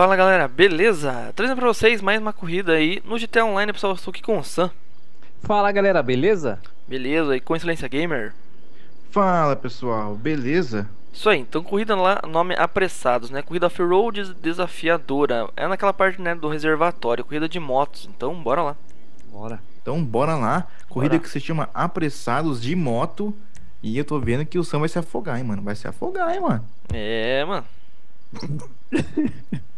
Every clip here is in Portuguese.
Fala galera, beleza? Trazendo pra vocês mais uma corrida aí no GTA Online, pessoal, eu estou aqui com o Sam. Fala galera, beleza? Beleza, e com Excelência Gamer. Fala pessoal, beleza? Isso aí, então corrida lá, nome Apressados, né? Corrida off-road desafiadora. É naquela parte né, do reservatório, corrida de motos. Então, bora lá. Bora. Então bora lá, corrida Bora. que se chama Apressados de Moto. E eu tô vendo que o Sam vai se afogar, hein, mano? Vai se afogar, hein, mano? É, mano.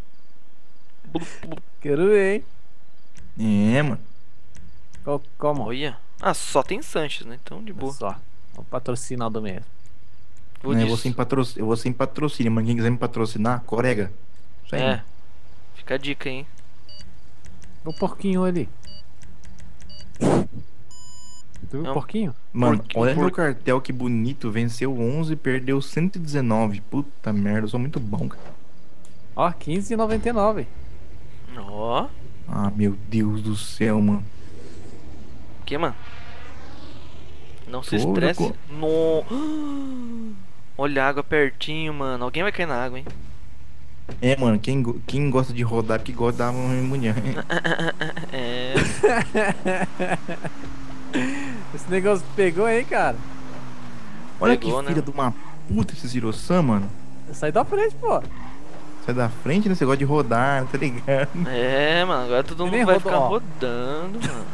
Quero ver, hein? É, mano. Qual? Olha. Ah, só tem Sanches, né? Então, de boa. Só. O patrocinal do mesmo. Vou eu, vou sem patrocínio, eu vou sem patrocínio, mano. Quem quiser me patrocinar, corega. Isso aí. É. mano. Fica a dica, hein? O porquinho ali. Tu viu o porquinho? Mano, Porquinho, olha meu porco. cartel que bonito. Venceu 11 e perdeu 119. Puta merda, eu sou muito bom, cara. Ó, 15,99. Ó. Ah, meu Deus do céu, mano. O que, mano? Não se estresse. louco. No... Olha a água pertinho, mano. Alguém vai cair na água, hein? É, mano, quem, quem gosta de rodar, que gosta da mulher. É. Esse negócio pegou aí, cara. Olha Pegou, que né? filha de uma puta esse Ziro-san, mano. Sai da frente, pô. Sai da frente, né? Você gosta de rodar, tá ligado? É, mano. Agora todo mundo vai rodou, ficar ó. rodando, mano.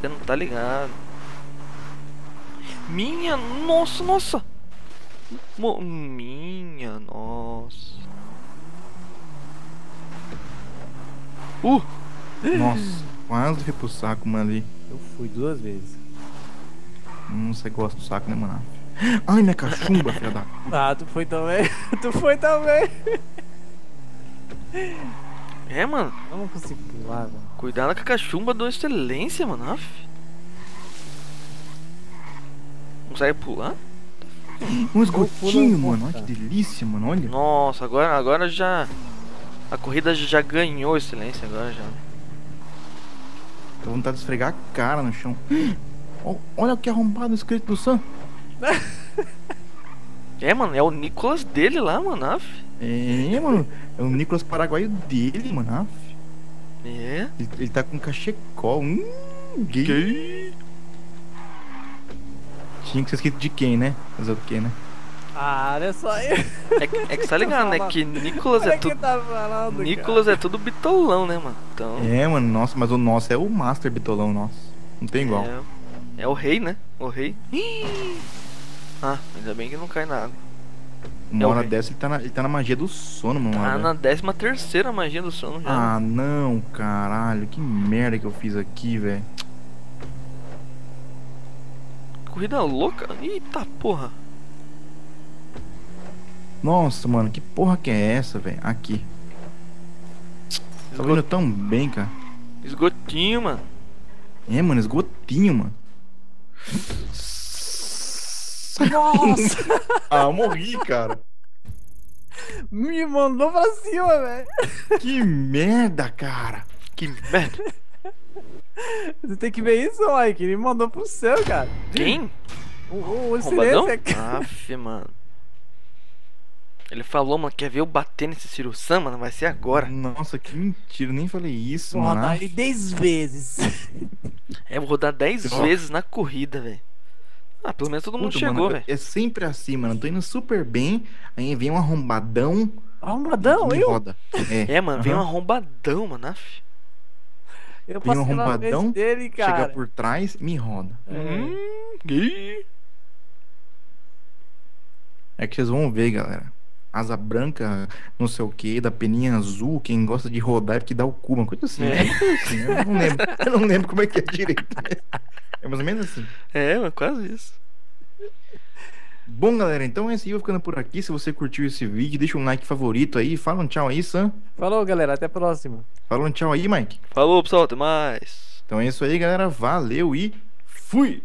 Você não tá ligado. Minha nossa, nossa. Mo- minha nossa. Uh! Nossa, quase fui pro saco, mano, ali. Eu fui duas vezes. Hum, você gosta do saco, né, mano? Ai, minha cachumba, filha da... Ah, tu foi também. tu foi também. É, mano. Eu não consigo pular, mano. Cuidado com a cachumba do excelência, mano. Aff. Consegue pular? Um esgotinho, mano. Olha que delícia, mano. Olha. Nossa, agora, agora já. A corrida já ganhou excelência agora já. Tô vontade de esfregar a cara no chão. Olha que arrombado escrito do Sam. É, mano, é o Nicolas dele lá, mano. Aff. É, mano. É o Nicolas Paraguaio dele, mano. Aff. É. Ele, ele tá com cachecol. Hum, gay. Tinha que ser escrito de quem, né? Fazer o quê, né? Ah, olha só aí. É, que- é que você tá ligado, né? Que Nicolas Olha é que tudo. tá falando, Nicolas é tudo bitolão, né, mano? Então. É, mano, nossa, mas o nosso é o Master Bitolão nosso. Não tem igual. É, é o rei, né? O rei. Ah, ainda bem que não cai nada. Uma é hora dessa ele tá na, ele tá na magia do sono, mano. Tá na décima terceira magia do sono já. Ah, não, caralho. Que merda que eu fiz aqui, velho. Corrida louca? Eita porra. Nossa, mano, que porra que é essa, velho? Aqui. Tá Esgo- vindo tão bem, cara. Esgotinho, mano. É, mano, esgotinho, mano. Nossa! Ah, eu morri, cara. Me mandou pra cima, velho. Que merda, cara. Que merda. Você tem que ver isso, Mike. Ele mandou pro céu, cara. Quem? O, o, o silêncio é... Aff, mano. Ele falou, mano, quer ver eu bater nesse Ciro Sam, mano? Vai ser agora. Nossa, que mentira. Nem falei isso, Vou mano. rodar ele 10 vezes. É, vou rodar 10 Ó. vezes na corrida, velho. Ah, pelo menos todo mundo Puta, chegou, mano, velho. É sempre assim, mano. Tô indo super bem. Aí vem um arrombadão. Arrombadão, e me eu? roda. É, É, mano, vem um arrombadão, mano. Aff. Eu Vem um arrombadão, dele, cara. Chega por trás, me roda. É. Hum. É que vocês vão ver, galera. Asa branca, não sei o que, da peninha azul, quem gosta de rodar é porque dá o cu, uma coisa assim. É. né? Assim, eu não lembro. Eu não lembro como é que é direito. É mais ou menos assim. É, mano, quase isso. Bom, galera, então é isso aí. Eu vou ficando por aqui. Se você curtiu esse vídeo, deixa um like favorito aí. Fala um tchau aí, Sam. Falou, galera. Até a próxima. Fala um tchau aí, Mike. Falou, pessoal, até mais. Então é isso aí, galera. Valeu e fui!